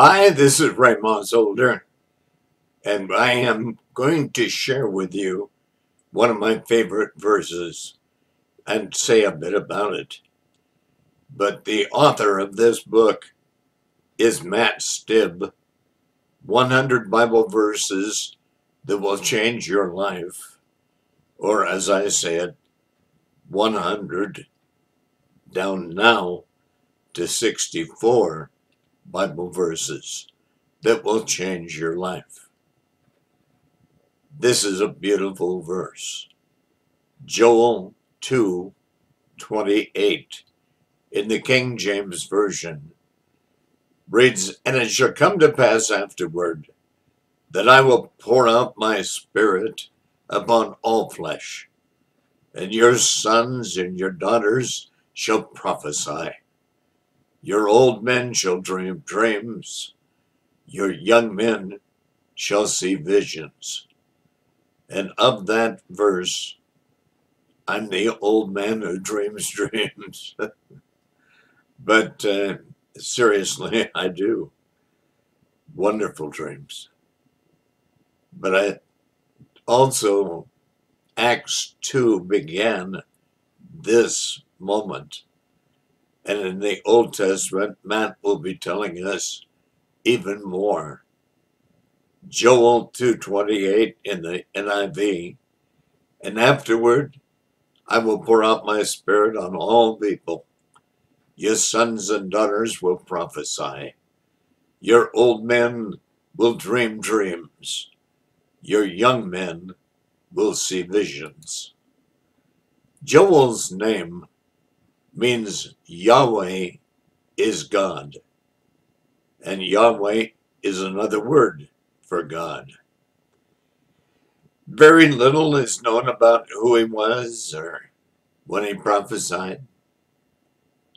Hi, this is Ray Mossholder, and I am going to share with you one of my favorite verses and say a bit about it. But the author of this book is Matt Stibbe, 100 Bible Verses That Will Change Your Life, or as I say it, 100 down now to 64 Bible verses that will change your life. This is a beautiful verse. Joel 2 28 in the King James Version reads, And it shall come to pass afterward that I will pour out my spirit upon all flesh, and your sons and your daughters shall prophesy your old men shall dream dreams, your young men shall see visions. And of that verse, I'm the old man who dreams dreams. but uh, seriously, I do. Wonderful dreams. But I also, Acts 2 began this moment and in the Old Testament, Matt will be telling us even more. Joel 2.28 in the NIV, and afterward I will pour out my spirit on all people. Your sons and daughters will prophesy. Your old men will dream dreams. Your young men will see visions. Joel's name means Yahweh is God. And Yahweh is another word for God. Very little is known about who he was or when he prophesied.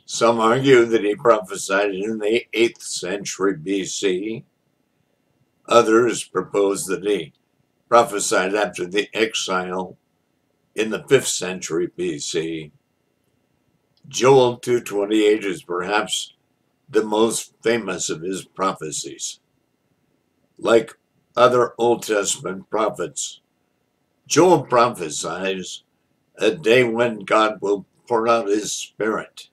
Some argue that he prophesied in the 8th century BC. Others propose that he prophesied after the exile in the 5th century BC. Joel 2.28 is perhaps the most famous of his prophecies. Like other Old Testament prophets, Joel prophesies a day when God will pour out his spirit.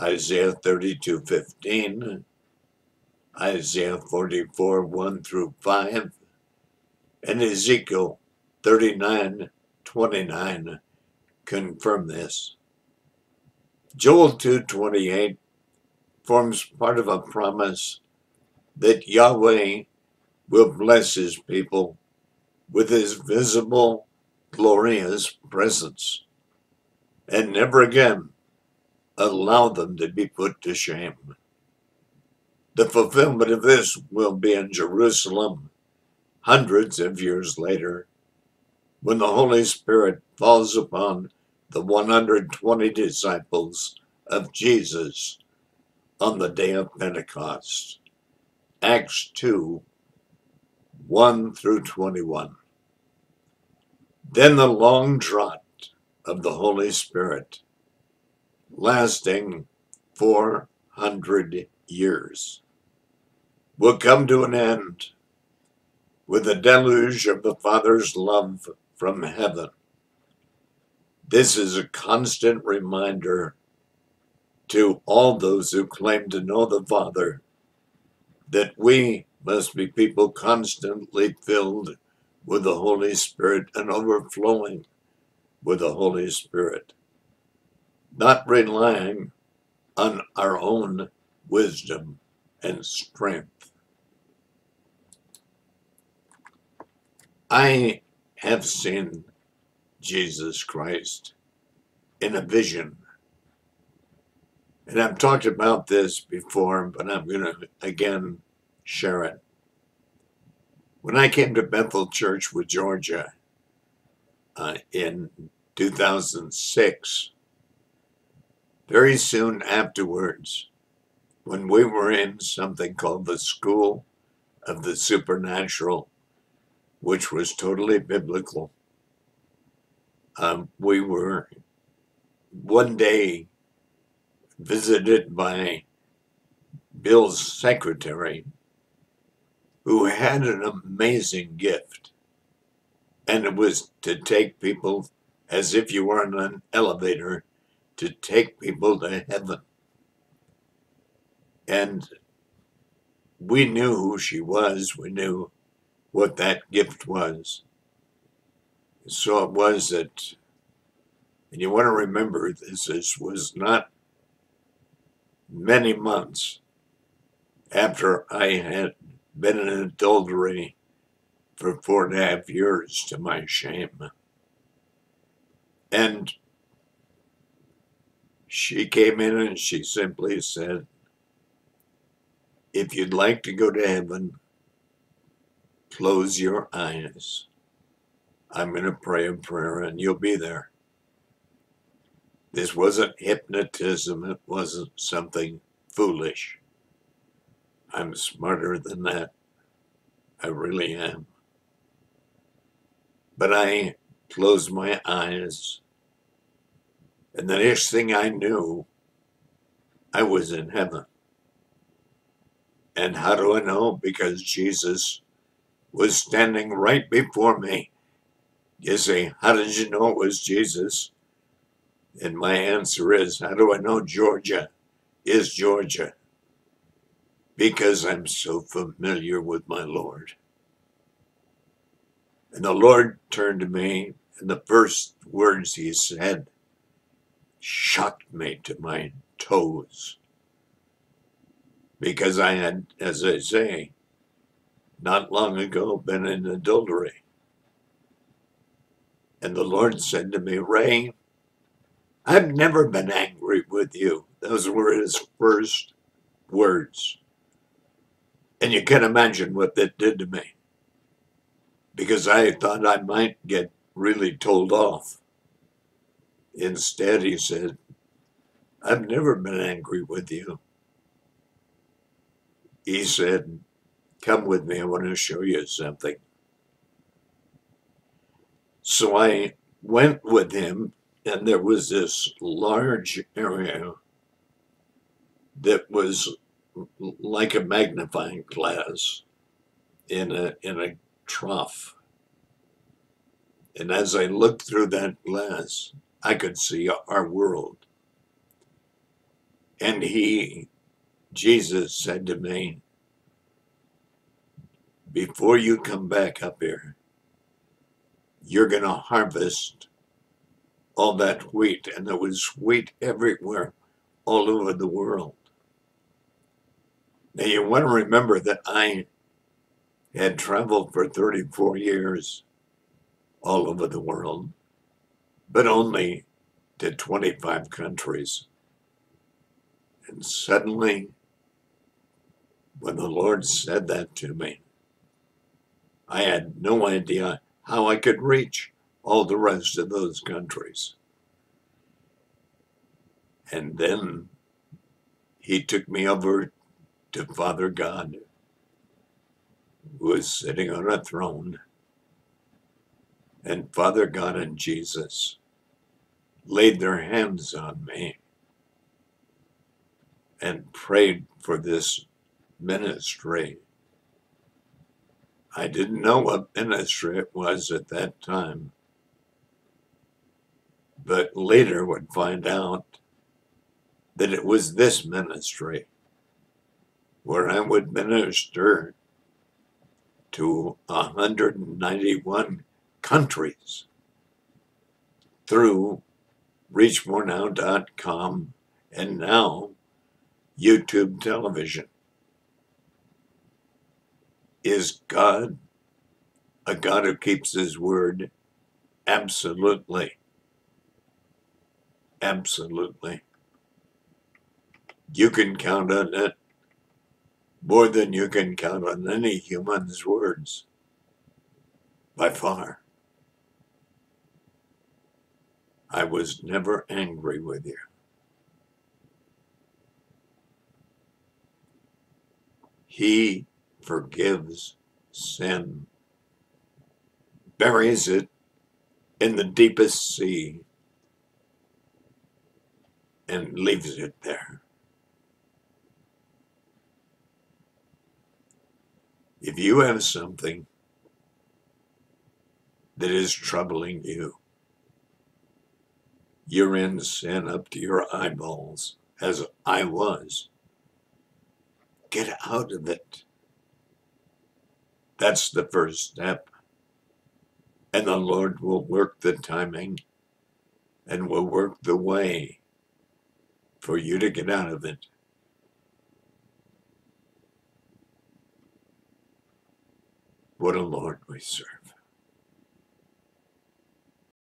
Isaiah 32:15, Isaiah 44, 1 through 5, and Ezekiel 39, 29 confirm this. Joel 2.28 forms part of a promise that Yahweh will bless his people with his visible, glorious presence and never again allow them to be put to shame. The fulfillment of this will be in Jerusalem hundreds of years later when the Holy Spirit falls upon the 120 disciples of Jesus on the day of Pentecost. Acts 2 1 through 21. Then the long drought of the Holy Spirit, lasting 400 years, will come to an end with the deluge of the Father's love from heaven this is a constant reminder to all those who claim to know the Father that we must be people constantly filled with the Holy Spirit and overflowing with the Holy Spirit, not relying on our own wisdom and strength. I have seen Jesus Christ in a vision. And I've talked about this before, but I'm going to again share it. When I came to Bethel Church with Georgia uh, in 2006, very soon afterwards, when we were in something called the School of the Supernatural, which was totally biblical, um, we were one day visited by Bill's secretary, who had an amazing gift, and it was to take people as if you were in an elevator to take people to heaven. And we knew who she was, we knew what that gift was. So it was that, and you want to remember this, this was not many months after I had been in adultery for four and a half years to my shame. And she came in and she simply said, If you'd like to go to heaven, close your eyes. I'm going to pray a prayer and you'll be there. This wasn't hypnotism, it wasn't something foolish. I'm smarter than that. I really am. But I closed my eyes, and the next thing I knew, I was in heaven. And how do I know? Because Jesus was standing right before me. You say, How did you know it was Jesus? And my answer is, How do I know Georgia is Georgia? Because I'm so familiar with my Lord. And the Lord turned to me, and the first words he said shocked me to my toes. Because I had, as I say, not long ago been in adultery. And the Lord said to me, Ray, I've never been angry with you. Those were his first words. And you can imagine what that did to me. Because I thought I might get really told off. Instead, he said, I've never been angry with you. He said, Come with me, I want to show you something. So I went with him, and there was this large area that was like a magnifying glass in a in a trough. And as I looked through that glass, I could see our world. And he, Jesus said to me, before you come back up here, you're going to harvest all that wheat. And there was wheat everywhere, all over the world. Now, you want to remember that I had traveled for 34 years all over the world, but only to 25 countries. And suddenly, when the Lord said that to me, I had no idea how I could reach all the rest of those countries. And then he took me over to Father God, who was sitting on a throne. And Father God and Jesus laid their hands on me and prayed for this ministry I didn't know what ministry it was at that time, but later would find out that it was this ministry where I would minister to 191 countries through reachmorenow.com and now YouTube television. Is God a God who keeps his word? Absolutely. Absolutely. You can count on it more than you can count on any human's words. By far. I was never angry with you. He forgives sin, buries it in the deepest sea, and leaves it there. If you have something that is troubling you, you're in sin up to your eyeballs, as I was. Get out of it. That's the first step. And the Lord will work the timing and will work the way for you to get out of it. What a Lord we serve.